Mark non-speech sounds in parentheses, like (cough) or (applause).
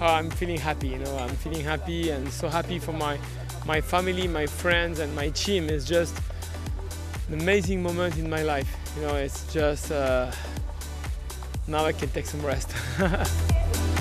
oh, I'm feeling happy. You know, I'm feeling happy and so happy for my my family, my friends, and my team. It's just an amazing moment in my life. You know, it's just uh, now I can take some rest. (laughs)